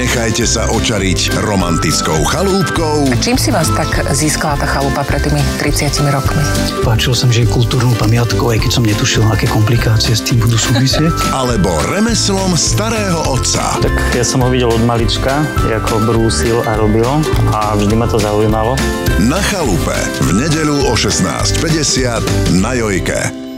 Nechajte sa očariť romantickou chalúbkou. A čím si vás tak získala tá chalúpa pred tými 30 rokmi? Páčil som, že je kultúrnou pamiatkou, aj keď som netušil, aké komplikácie s tým budú súvisieť. Alebo remeslom starého otca. Tak ja som ho videl od malička, ako brúsil a robil a vždy ma to zaujímalo. Na chalupe v nedeľu o 16.50 na Jojke.